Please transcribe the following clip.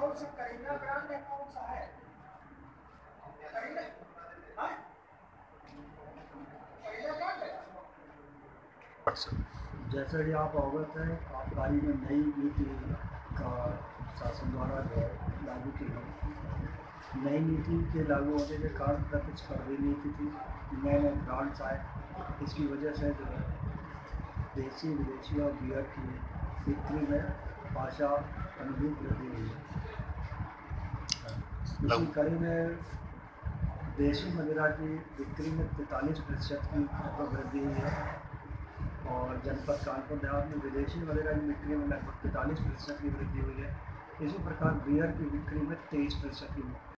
कौन सा करीना ब्रांड है कौन सा है? हाँ? जैसा कि आप अवगत हैं आबकारी में नई नीति का शासन द्वारा जो है लागू की गई। नई नीति के लागू होने के कारण तक कुछ प्रतिस्पर्धी नीति थी नए नए ब्रांड्स आए। इसकी वजह से जो है देसी विदेशी और बियर की बिक्री में भाषा अनुरूप वृद्धि हुई। है इसी कड़ी में देसी मदिरा की बिक्री में तैंतालीस प्रतिशत की वृद्धि हुई है। और जनपद कानपुर देहात में विदेशी मदिरा की बिक्री में लगभग तैंतालीस प्रतिशत की वृद्धि हुई है। इसी प्रकार बियर की बिक्री में तेईस प्रतिशत की